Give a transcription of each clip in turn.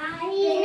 I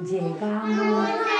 Giày.